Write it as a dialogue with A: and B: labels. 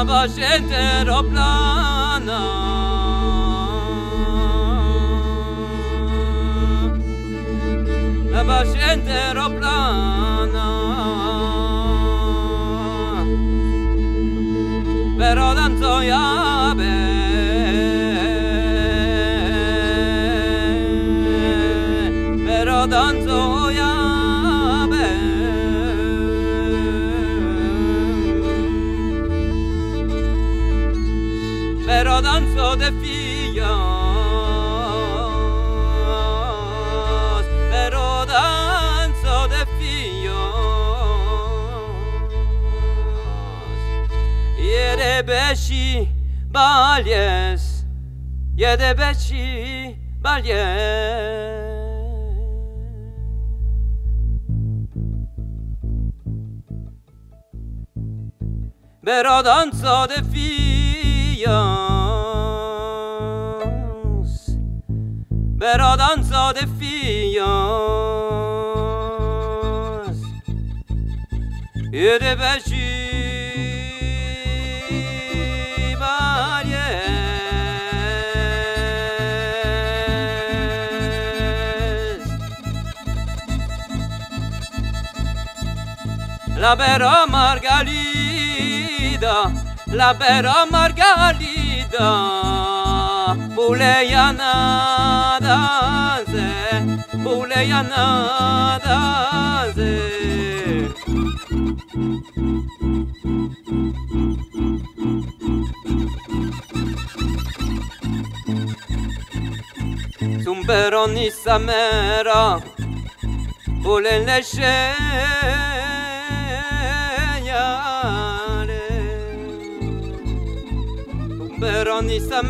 A: Sława się teroplana. Sława się teroplana. Verodam co ja bym Verodam co ja beşi balyes, yede beşi balyes. Pero danzo però danza de fillas e de pesci la vera Margalida, la vera Margalida. Buleya nadaze ze. nadaze Tumberoni samera Bulele şer père ni sa